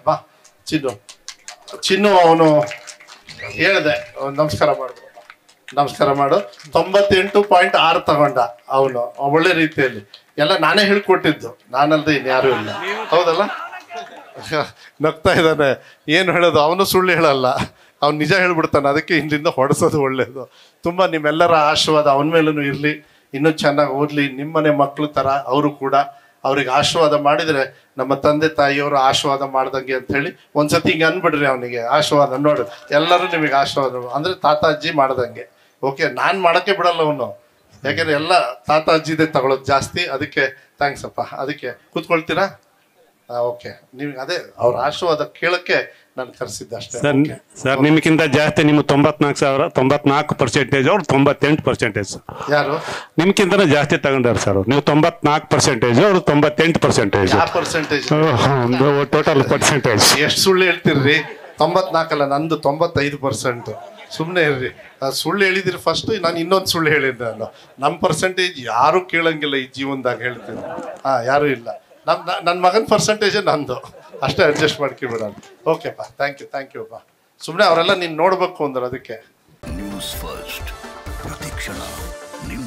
ಬಾ, ಚಿನ್ನು. ಚಿನ್ನು ಅವನು ಹೇಳಿದೆ ನಮಸ್ಕಾರ ಮಾಡು. ನಮಸ್ಕಾರ ಮಾಡು. ತೊಂಬತ್ತೆಂಟು ಪಾಯಿಂಟ್ ಆರು ತಗೊಂಡ ಅವನು ಒಳ್ಳೆ ರೀತಿಯಲ್ಲಿ. ಎಲ್ಲ ನಾನೇ ಹೇಳ್ಕೊಟ್ಟಿದ್ದು. ನಾನಲ್ದೆ ಇನ್ಯಾರೂ ಇಲ್ಲ. ಹೌದಲ್ಲ? ನಗ್ತಾ ಇದ್ದಾನೆ. ಏನು ಹೇಳೋದು? ಅವನು ಸುಳ್ಳು ಹೇಳಲ್ಲ. ಅವ್ನು ನಿಜ ಹೇಳ್ಬಿಡ್ತಾನೆ. ಅದಕ್ಕೆ ಇಲ್ಲಿಂದ ಹೊಡೆಸೋದು ಒಳ್ಳೇದು. ತುಂಬ ನಿಮ್ಮೆಲ್ಲರ ಆಶೀರ್ವಾದ ಅವನ ಮೇಲೂ ಇರಲಿ. ಇನ್ನೂ ಚೆನ್ನಾಗಿ ಓದಲಿ. ನಿಮ್ಮನೆ ಮಕ್ಕಳು ಥರ ಅವರು ಕೂಡ. ಅವ್ರಿಗೆ ಆಶೀರ್ವಾದ ಮಾಡಿದರೆ ನಮ್ಮ ತಂದೆ ತಾಯಿಯವರು ಆಶೀರ್ವಾದ ಮಾಡ್ದಂಗೆ ಅಂತ ಹೇಳಿ ಒಂದ್ಸತಿ ಹಿಂಗೆ ಅನ್ಬಿಡ್ರಿ ಅವನಿಗೆ, ಆಶೀರ್ವಾದ ನೋಡು. ಎಲ್ಲರೂ ನಿಮಗೆ ಆಶೀರ್ವಾದ ಅಂದರೆ ತಾತ ಅಜ್ಜಿ ಮಾಡ್ದಂಗೆ. ಓಕೆ ನಾನು ಮಾಡೋಕ್ಕೆ ಬಿಡಲ್ಲ ಅವನು. ಯಾಕೆಂದ್ರೆ ಎಲ್ಲ ತಾತ ಅಜ್ಜಿದೆ ತಗೊಳ್ಳೋದು ಜಾಸ್ತಿ. ಅದಕ್ಕೆ ಥ್ಯಾಂಕ್ಸ್ ಅಪ್ಪ. ಅದಕ್ಕೆ ಕೂತ್ಕೊಳ್ತೀರಾ? ಓಕೆ ನಿಮ್ಗೆ ಅದೇ ಅವ್ರ ಆಶೀರ್ವಾದ ಕೇಳಕ್ಕೆ ನಾನು ಕರೆಸಿದ್ದೆ ಅಷ್ಟೇ. ಸರ್. ಸರ್ ನಿಮ್ಗಿಂತ ಜಾಸ್ತಿ ನಿಮ್ಮ ತೊಂಬತ್ನಾಲ್ಕು ಸಾವಿರ ತೊಂಬತ್ನಾಲ್ಕು ಪರ್ಸೆಂಟೇಜ್ ಅವ್ರು ತೊಂಬತ್ತೆಂಟು ಪರ್ಸೆಂಟೇಜ್ ಯಾರು? ನಿಮ್ಗಿಂತನೇ ಜಾಸ್ತಿ ತಗೊಂಡಾರ ಸರ್ ನೀವು ತೊಂಬತ್ನಾಲ್ಕು ಪರ್ಸೆಂಟೇಜ್ ಅವ್ರು ತೊಂಬತ್ತೆಂಟು ಪರ್ಸೆಂಟೇಜ್ ಪರ್ಸೆಂಟೇಜ್ ಟೋಟಲ್ ಪರ್ಸೆಂಟೇಜ್ ಎಷ್ಟು ಸುಳ್ಳು ಹೇಳ್ತಿರ್ರಿ? ತೊಂಬತ್ನಾಲ್ಕಲ್ಲ ನಂದು ತೊಂಬತ್ತೈದು ಪರ್ಸೆಂಟ್ ಸುಮ್ಮನೆ ಇರ್ರಿ. ಸುಳ್ಳು ಹೇಳಿದಿರಿ ಫಸ್ಟ್ ನಾನು ಇನ್ನೊಂದು ಸುಳ್ಳು ಹೇಳಿದ್ದೆ ನಾನು. ನಮ್ಮ ಪರ್ಸೆಂಟೇಜ್ ಯಾರು ಕೇಳಂಗಿಲ್ಲ ಈ ಜೀವನದಾಗ ಹೇಳ್ತೀನಿ. ಹಾಂ ಯಾರೂ ಇಲ್ಲ. ನಮ್ಮ ನನ್ನ ಮಗನ ಪರ್ಸೆಂಟೇಜೇ ನಂದು. ಅಷ್ಟೇ ಅಡ್ಜಸ್ಟ್ ಮಾಡ್ಕೊಬಿಡೋಣ ಓಕೆಪ್ಪ ಥ್ಯಾಂಕ್ ಯು ಥ್ಯಾಂಕ್ ಯು ಅಪ್ಪ. ಸುಮ್ಮನೆ ಅವರೆಲ್ಲ ನೀನು ನೋಡಬೇಕು ಅಂದ್ರೆ ಅದಕ್ಕೆ. ನ್ಯೂಸ್ ಫಸ್ಟ್ ಪ್ರತಿಕ್ಷಣ ನಿಮ್ಮ